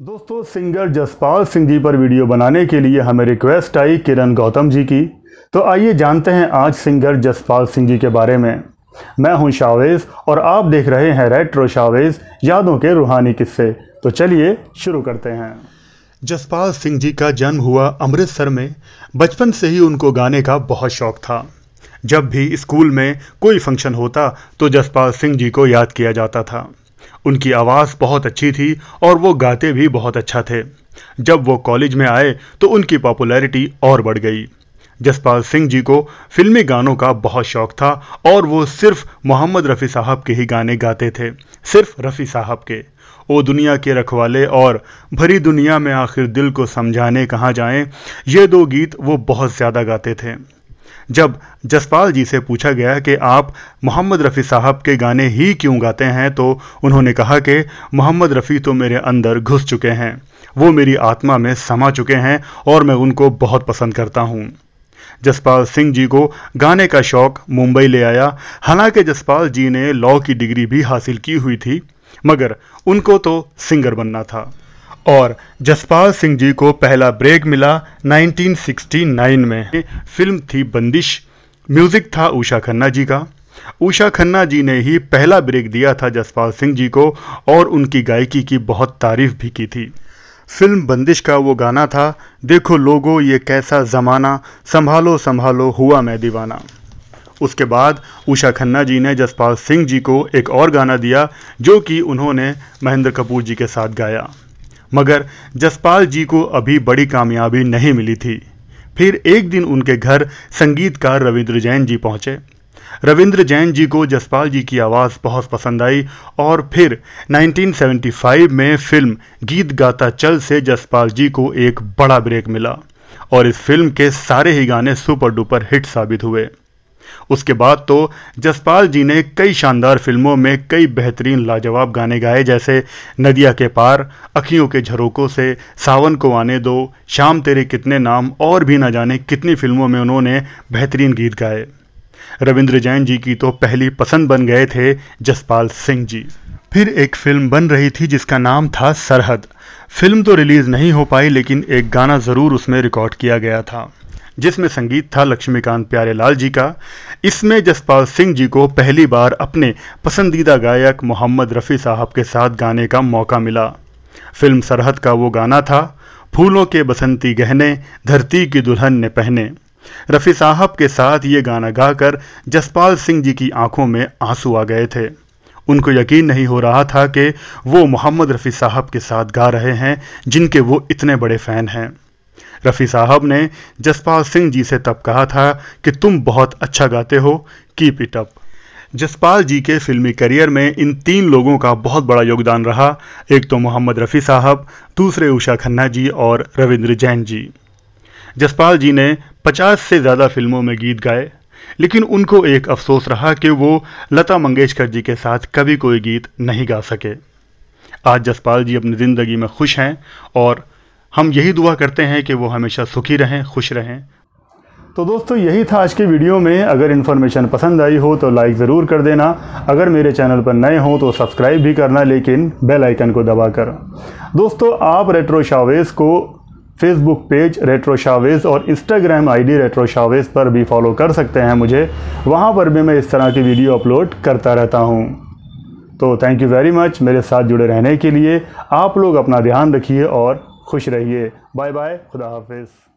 दोस्तों, सिंगर जसपाल सिंह जी पर वीडियो बनाने के लिए हमें रिक्वेस्ट आई किरण गौतम जी की। तो आइए जानते हैं आज सिंगर जसपाल सिंह जी के बारे में। मैं हूँ शावेज और आप देख रहे हैं रेट्रो शावेज, यादों के रूहानी किस्से। तो चलिए शुरू करते हैं। जसपाल सिंह जी का जन्म हुआ अमृतसर में। बचपन से ही उनको गाने का बहुत शौक था। जब भी स्कूल में कोई फ़ंक्शन होता तो जसपाल सिंह जी को याद किया जाता था। उनकी आवाज़ बहुत अच्छी थी और वो गाते भी बहुत अच्छा थे। जब वो कॉलेज में आए तो उनकी पॉपुलैरिटी और बढ़ गई। जसपाल सिंह जी को फिल्मी गानों का बहुत शौक था और वो सिर्फ़ मोहम्मद रफ़ी साहब के ही गाने गाते थे, सिर्फ़ रफ़ी साहब के। ओ दुनिया के रखवाले और भरी दुनिया में आखिर दिल को समझाने कहाँ जाएँ, ये दो गीत वो बहुत ज़्यादा गाते थे। जब जसपाल जी से पूछा गया कि आप मोहम्मद रफ़ी साहब के गाने ही क्यों गाते हैं तो उन्होंने कहा कि मोहम्मद रफ़ी तो मेरे अंदर घुस चुके हैं। वो मेरी आत्मा में समा चुके हैं और मैं उनको बहुत पसंद करता हूँ। जसपाल सिंह जी को गाने का शौक मुंबई ले आया। हालाँकि जसपाल जी ने लॉ की डिग्री भी हासिल की हुई थी, मगर उनको तो सिंगर बनना था। और जसपाल सिंह जी को पहला ब्रेक मिला 1969 में। फ़िल्म थी बंदिश, म्यूज़िक था उषा खन्ना जी का। उषा खन्ना जी ने ही पहला ब्रेक दिया था जसपाल सिंह जी को और उनकी गायकी की बहुत तारीफ़ भी की थी। फ़िल्म बंदिश का वो गाना था, देखो लोगो ये कैसा ज़माना, संभालो संभालो हुआ मैं दीवाना। उसके बाद उषा खन्ना जी ने जसपाल सिंह जी को एक और गाना दिया, जो कि उन्होंने महेंद्र कपूर जी के साथ गाया। मगर जसपाल जी को अभी बड़ी कामयाबी नहीं मिली थी। फिर एक दिन उनके घर संगीतकार रविंद्र जैन जी पहुँचे। रविंद्र जैन जी को जसपाल जी की आवाज़ बहुत पसंद आई और फिर 1975 में फ़िल्म गीत गाता चल से जसपाल जी को एक बड़ा ब्रेक मिला और इस फ़िल्म के सारे ही गाने सुपर डुपर हिट साबित हुए। उसके बाद तो जसपाल जी ने कई शानदार फ़िल्मों में कई बेहतरीन लाजवाब गाने गाए, जैसे नदिया के पार, अखियों के झरोकों से, सावन को आने दो, शाम तेरे कितने नाम, और भी ना जाने कितनी फ़िल्मों में उन्होंने बेहतरीन गीत गाए। रविंद्र जैन जी की तो पहली पसंद बन गए थे जसपाल सिंह जी। फिर एक फ़िल्म बन रही थी जिसका नाम था सरहद। फ़िल्म तो रिलीज़ नहीं हो पाई, लेकिन एक गाना ज़रूर उसमें रिकॉर्ड किया गया था। जिसमें संगीत था लक्ष्मीकांत प्यारेलाल जी का। इसमें जसपाल सिंह जी को पहली बार अपने पसंदीदा गायक मोहम्मद रफ़ी साहब के साथ गाने का मौका मिला। फ़िल्म सरहद का वो गाना था, फूलों के बसंती गहने, धरती की दुल्हन ने पहने। रफ़ी साहब के साथ ये गाना गाकर जसपाल सिंह जी की आँखों में आँसू आ गए थे। उनको यकीन नहीं हो रहा था कि वो मोहम्मद रफ़ी साहब के साथ गा रहे हैं, जिनके वो इतने बड़े फ़ैन हैं। रफ़ी साहब ने जसपाल सिंह जी से तब कहा था कि तुम बहुत अच्छा गाते हो keep it up Jaspal ji के फिल्मी करियर में इन तीन लोगों का बहुत बड़ा योगदान रहा, एक तो मोहम्मद रफ़ी साहब, दूसरे उषा खन्ना जी और रविंद्र जैन जी। जसपाल जी ने 50 से ज़्यादा फ़िल्मों में गीत गाए, लेकिन उनको एक अफसोस रहा कि वो लता मंगेशकर जी के साथ कभी कोई गीत नहीं गा सके। आज जसपाल जी अपनी ज़िंदगी में खुश हैं और हम यही दुआ करते हैं कि वो हमेशा सुखी रहें, खुश रहें। तो दोस्तों, यही था आज के वीडियो में। अगर इन्फॉर्मेशन पसंद आई हो तो लाइक ज़रूर कर देना। अगर मेरे चैनल पर नए हो तो सब्सक्राइब भी करना, लेकिन बेल आइकन को दबाकर। दोस्तों, आप रेट्रो शावेज को फेसबुक पेज रेट्रो शावेज और इंस्टाग्राम आईडी रेट्रो शावेज पर भी फॉलो कर सकते हैं मुझे। वहाँ पर भी मैं इस तरह की वीडियो अपलोड करता रहता हूँ। तो थैंक यू वेरी मच मेरे साथ जुड़े रहने के लिए। आप लोग अपना ध्यान रखिए और खुश रहिए। बाय बाय खुदा हाफिज़।